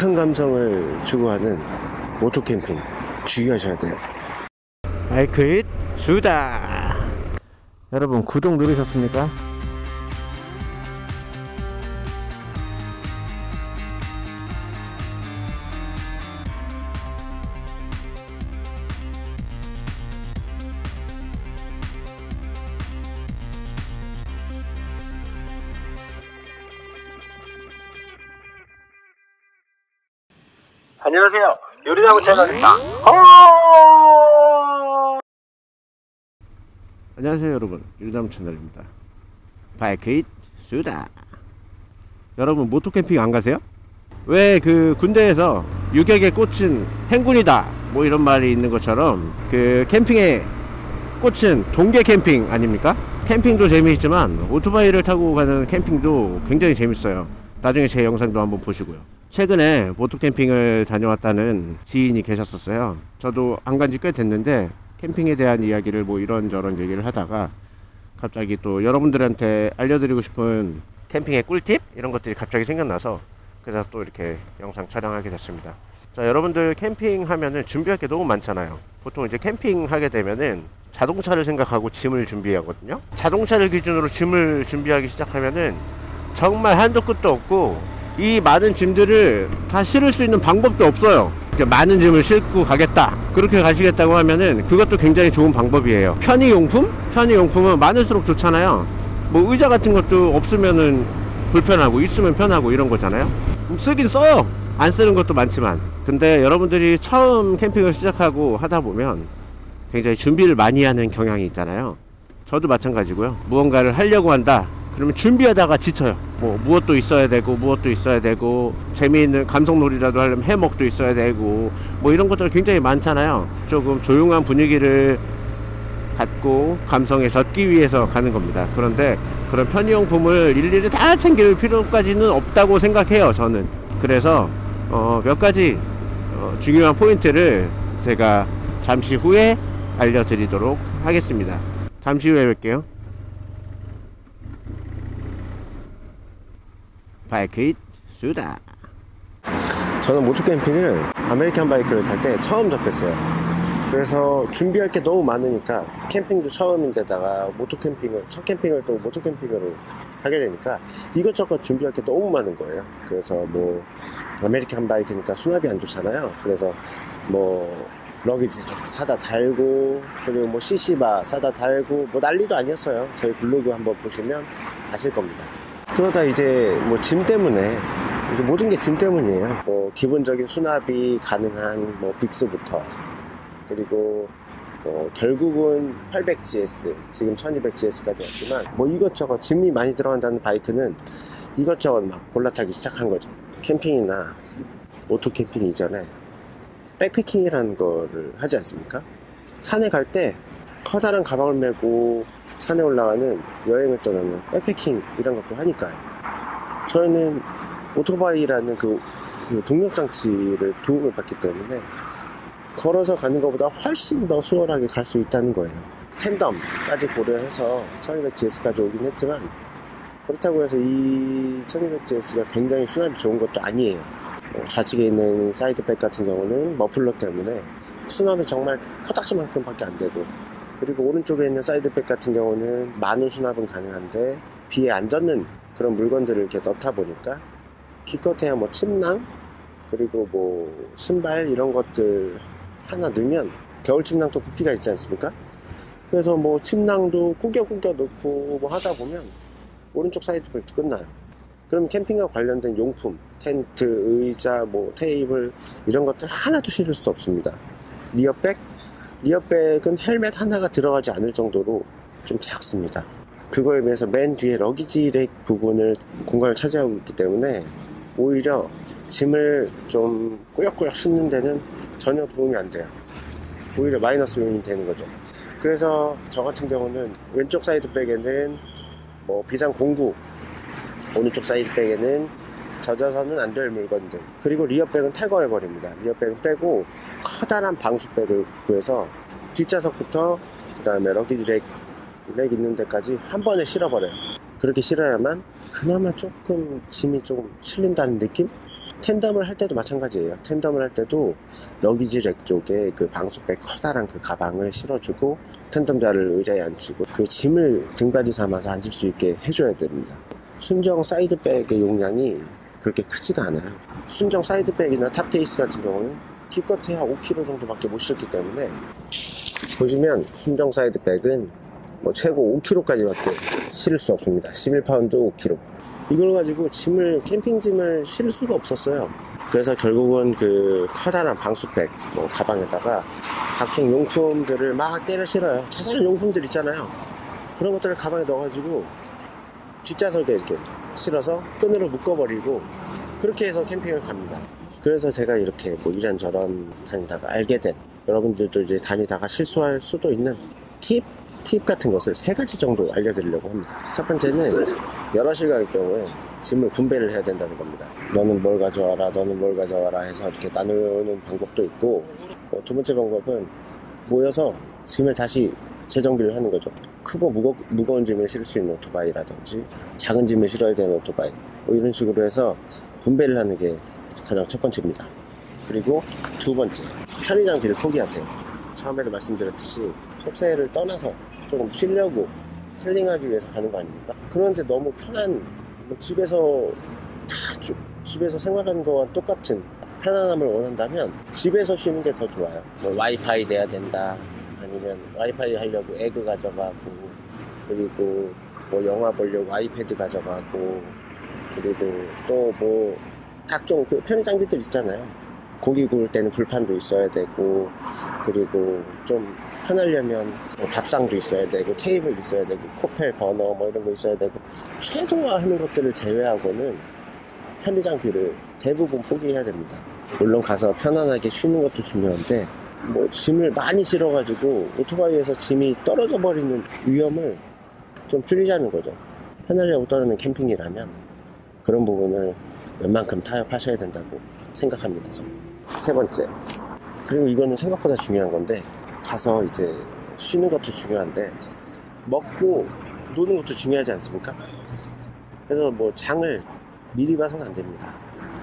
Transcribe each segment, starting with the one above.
독특한 감성을 추구하는 오토 캠핑 주의하셔야 돼요. 마이크잇 수다 여러분 구독 누르셨습니까? 안녕하세요. 요리나무 채널입니다. 안녕하세요 여러분 유리담 채널입니다 바이크잇 수다 여러분 모토캠핑 안 가세요? 왜 그 군대에서 유격의 꽃은 행군이다 뭐 이런 말이 있는 것처럼 그 캠핑의 꽃은 동계 캠핑 아닙니까? 캠핑도 재미있지만 오토바이를 타고 가는 캠핑도 굉장히 재밌어요 나중에 제 영상도 한번 보시고요 최근에 모토캠핑을 다녀왔다는 지인이 계셨었어요 저도 안 간지 꽤 됐는데 캠핑에 대한 이야기를 뭐 이런저런 얘기를 하다가 갑자기 또 여러분들한테 알려드리고 싶은 캠핑의 꿀팁 이런 것들이 갑자기 생각나서 그래서 또 이렇게 영상 촬영하게 됐습니다. 자 여러분들 캠핑 하면은 준비할 게 너무 많잖아요. 보통 이제 캠핑 하게 되면은 자동차를 생각하고 짐을 준비하거든요. 자동차를 기준으로 짐을 준비하기 시작하면은 정말 한도 끝도 없고 이 많은 짐들을 다 실을 수 있는 방법도 없어요. 많은 짐을 싣고 가겠다. 그렇게 가시겠다고 하면은 그것도 굉장히 좋은 방법이에요. 편의용품? 편의용품은 많을수록 좋잖아요. 뭐 의자 같은 것도 없으면은 불편하고 있으면 편하고 이런 거잖아요. 쓰긴 써요. 안 쓰는 것도 많지만. 근데 여러분들이 처음 캠핑을 시작하고 하다 보면 굉장히 준비를 많이 하는 경향이 있잖아요. 저도 마찬가지고요. 무언가를 하려고 한다. 그러면 준비하다가 지쳐요. 뭐 무엇도 있어야 되고 무엇도 있어야 되고 재미있는 감성놀이라도 하려면 해먹도 있어야 되고 뭐 이런 것들 굉장히 많잖아요. 조금 조용한 분위기를 갖고 감성에 젖기 위해서 가는 겁니다. 그런데 그런 편의용품을 일일이 다 챙길 필요까지는 없다고 생각해요. 저는 그래서 어, 몇 가지 어, 중요한 포인트를 제가 잠시 후에 알려드리도록 하겠습니다. 잠시 후에 뵐게요. 바이크잇 수다 저는 moto 캠핑을 American 바이크를 탈 때 처음 접했어요. 그래서 준비할 게 너무 많으니까 캠핑도 처음인데다가 moto 캠핑을 첫 캠핑을 또 moto 캠핑으로 하게 되니까 이것저것 준비할 게 너무 많은 거예요. 그래서 뭐 American 바이크니까 수납이 안 좋잖아요. 그래서 뭐 luggage 사다 달고 그리고 뭐 CC바 사다 달고 뭐 난리도 아니었어요. 저희 블로그 한번 보시면 아실 겁니다. 그러다 이제 뭐 짐 때문에 모든 게 짐 때문이에요. 뭐 기본적인 수납이 가능한 뭐 빅스부터 그리고 어, 결국은 800GS 지금 1200GS까지 왔지만 뭐 이것저것 짐이 많이 들어간다는 바이크는 이것저것 막 골라타기 시작한 거죠. 캠핑이나 오토 캠핑 이전에 backpacking이라는 거를 하지 않습니까? 산에 갈 때 커다란 가방을 메고 산에 올라가는 여행을 떠나는 백패킹 이런 것도 하니까요. 저희는 오토바이라는 그, 그 동력 장치를 도움을 받기 때문에 걸어서 가는 것보다 훨씬 더 수월하게 갈 수 있다는 거예요. tandem까지 고려해서 1200GS까지 오긴 했지만 그렇다고 해서 이 1200GS가 굉장히 수납이 좋은 것도 아니에요. 어, 좌측에 있는 side bag 같은 경우는 머플러 때문에 수납이 정말 코딱지만큼 밖에 안 되고 그리고 오른쪽에 있는 side bag 같은 경우는 많은 수납은 가능한데 비에 안 젖는 그런 물건들을 이렇게 넣다 보니까 기껏해야 뭐 침낭 그리고 뭐 신발 이런 것들 하나 넣으면 겨울 침낭도 부피가 있지 않습니까? 그래서 뭐 침낭도 꾸겨꾸겨 넣고 뭐 하다 보면 오른쪽 side bag도 끝나요. 그럼 캠핑과 관련된 용품, 텐트, 의자, 뭐 테이블 이런 것들 하나도 실을 수 없습니다. rear bag? rear bag은 헬멧 하나가 들어가지 않을 정도로 좀 작습니다. 그거에 비해서 맨 뒤에 luggage rack 부분을 공간을 차지하고 있기 때문에 오히려 짐을 좀 꾸역꾸역 싣는 데는 전혀 도움이 안 돼요. 오히려 마이너스 요인이 되는 거죠. 그래서 저 같은 경우는 왼쪽 side bag에는 뭐 비상 공구, 오른쪽 side bag에는 젖어서는 안 될 물건들 그리고 rear bag은 탈거해 버립니다. rear bag은 빼고 커다란 방수백을 구해서 뒷좌석부터 그 다음에 luggage rack, rack 있는 데까지 한 번에 실어버려요. 그렇게 실어야만 그나마 조금 짐이 조금 실린다는 느낌? tandem을 할 때도 마찬가지예요. tandem을 할 때도 luggage rack 쪽에 그 방수백 커다란 그 가방을 실어주고 tandem자를 의자에 앉히고 그 짐을 등받이 삼아서 앉을 수 있게 해줘야 됩니다. 순정 side bag의 용량이 그렇게 크지가 않아요. 순정 side bag이나 top case 같은 경우는 기껏해야 5kg 정도밖에 못 실기 때문에 보시면 순정 side bag은 뭐 최고 5kg까지밖에 실을 수 없습니다. 11파운드 5kg. 이걸 가지고 짐을 캠핑짐을 실을 수가 없었어요. 그래서 결국은 그 커다란 방수백 뭐 가방에다가 각종 용품들을 막 때려 실어요. 자잘한 용품들 있잖아요. 그런 것들을 가방에 넣어가지고 뒷좌석에 이렇게 실어서 끈으로 묶어버리고 그렇게 해서 캠핑을 갑니다. 그래서 제가 이렇게 뭐 이런저런 다니다가 알게 된 여러분들도 이제 다니다가 실수할 수도 있는 팁? 팁 같은 것을 세 가지 정도 알려드리려고 합니다. 첫 번째는 여럿이 갈 경우에 짐을 분배를 해야 된다는 겁니다. 너는 뭘 가져와라, 너는 뭘 가져와라 해서 이렇게 나누는 방법도 있고, 어, 두 번째 방법은 모여서 짐을 다시 재정비를 하는 거죠. 크고 무거, 무거운 짐을 실을 수 있는 오토바이라든지, 작은 짐을 실어야 되는 오토바이, 뭐 이런 식으로 해서 분배를 하는 게 가장 첫 번째입니다. 그리고 두 번째, 편의 장비를 포기하세요. 처음에도 말씀드렸듯이 속세를 떠나서 조금 쉬려고 힐링하기 위해서 가는 거 아닙니까? 그런데 너무 편한 뭐 집에서 다 주- 집에서 생활하는 거와 똑같은 편안함을 원한다면 집에서 쉬는 게 더 좋아요. 뭐 와이파이 돼야 된다. 아니면 와이파이 하려고 에그 가져가고 그리고 뭐 영화 보려고 아이패드 가져가고 그리고 또 뭐 각종 그 편의 장비들 있잖아요. 고기 구울 때는 불판도 있어야 되고 그리고 좀 편하려면 뭐 밥상도 있어야 되고 테이블 있어야 되고 코펠 버너 뭐 이런 거 있어야 되고 최소화하는 것들을 제외하고는 편의 장비를 대부분 포기해야 됩니다. 물론 가서 편안하게 쉬는 것도 중요한데 뭐 짐을 많이 실어가지고 오토바이에서 짐이 떨어져 버리는 위험을 좀 줄이자는 거죠. 편하려고 떠나는 캠핑이라면 그런 부분을 웬만큼 타협하셔야 된다고 생각합니다. 세 번째. 그리고 이거는 생각보다 중요한 건데 가서 이제 쉬는 것도 중요한데 먹고 노는 것도 중요하지 않습니까? 그래서 뭐 장을 미리 봐서는 안 됩니다.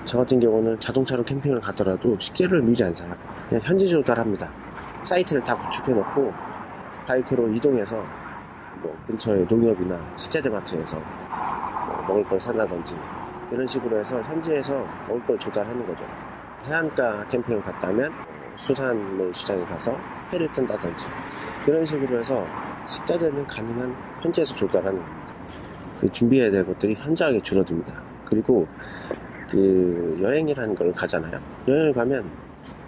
저 같은 경우는 자동차로 캠핑을 가더라도 식재료를 미리 안 사요. 그냥 현지 조달합니다. 사이트를 다 구축해 놓고 바이크로 이동해서 뭐 근처에 농협이나 식자재마트에서 뭐 먹을 걸 산다든지 이런 식으로 해서 현지에서 먹을 걸 조달하는 거죠. 해안가 캠핑을 갔다면 수산물 시장에 가서 회를 뜬다든지 이런 식으로 해서 식자재는 가능한 현지에서 조달하는 겁니다. 그 준비해야 될 것들이 현저하게 줄어듭니다. 그리고 그 여행이라는 걸 가잖아요. 여행을 가면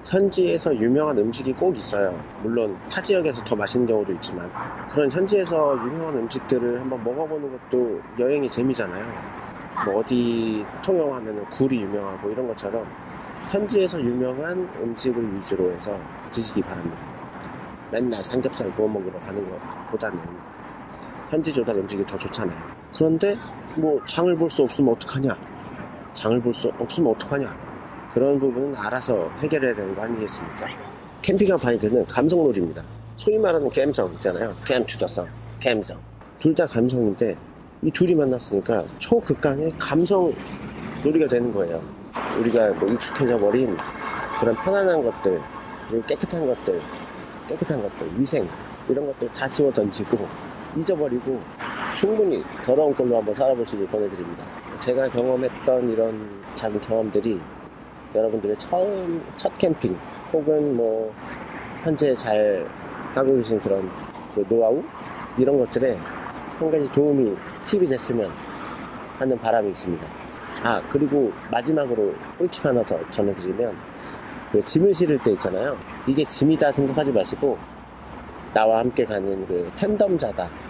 현지에서 유명한 음식이 꼭 있어요. 물론 타 지역에서 더 맛있는 경우도 있지만 그런 현지에서 유명한 음식들을 한번 먹어보는 것도 여행의 재미잖아요. 뭐 어디 통영하면 굴이 유명하고 이런 것처럼 현지에서 유명한 음식을 위주로 해서 드시기 바랍니다. 맨날 삼겹살 구워 먹으러 가는 것보다는 현지 조달 음식이 더 좋잖아요. 그런데 뭐 장을 볼 수 없으면 어떡하냐? 장을 볼 수 없으면 어떡하냐? 그런 부분은 알아서 해결해야 되는 거 아니겠습니까? 캠핑카 바이크는 감성놀이입니다. 소위 말하는 감성 있잖아요. 캠투더성, 감성. 둘 다 감성인데 이 둘이 만났으니까 초극강의 감성 놀이가 되는 거예요. 우리가 뭐 익숙해져 버린 그런 편안한 것들, 그리고 깨끗한 것들, 깨끗한 것들, 위생 이런 것들 다 지워 던지고 잊어버리고 충분히 더러운 걸로 한번 살아보시길 권해드립니다. 제가 경험했던 이런 작은 경험들이 여러분들의 처음 첫 캠핑 혹은 뭐 현재 잘 하고 계신 그런 그 노하우 이런 것들에 한 가지 도움이 팁이 됐으면 하는 바람이 있습니다. 아 그리고 마지막으로 꿀팁 하나 더 전해드리면 그 짐을 실을 때 있잖아요. 이게 짐이다 생각하지 마시고 나와 함께 가는 그 텐덤자다.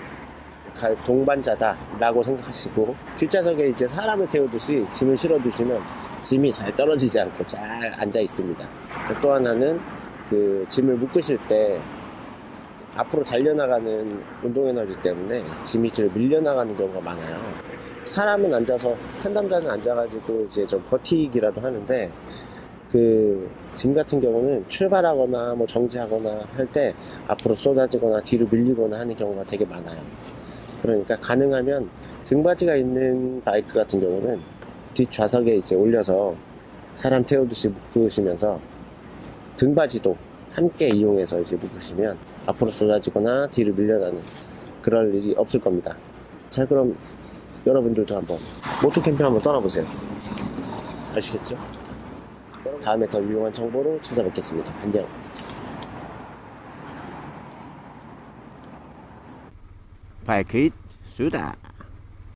가- 동반자다라고 생각하시고 뒷좌석에 이제 사람을 태우듯이 짐을 실어두시면 짐이 잘 떨어지지 않고 잘 앉아 있습니다. 또 하나는 그 짐을 묶으실 때 앞으로 달려나가는 운동 에너지 때문에 짐이 뒤로 밀려나가는 경우가 많아요. 사람은 앉아서 텐덤자는 앉아가지고 이제 좀 버티기라도 하는데 그 짐 같은 경우는 출발하거나 뭐 정지하거나 할 때 앞으로 쏟아지거나 뒤로 밀리거나 하는 경우가 되게 많아요. 그러니까 가능하면 등받이가 있는 바이크 같은 경우는 뒷좌석에 이제 올려서 사람 태우듯이 묶으시면서 등받이도 함께 이용해서 이제 묶으시면 앞으로 쏟아지거나 뒤로 밀려나는 그럴 일이 없을 겁니다. 자, 그럼 여러분들도 한번 모토 캠핑 한번 떠나보세요. 아시겠죠? 다음에 더 유용한 정보로 찾아뵙겠습니다. 안녕. 바이크잇 수다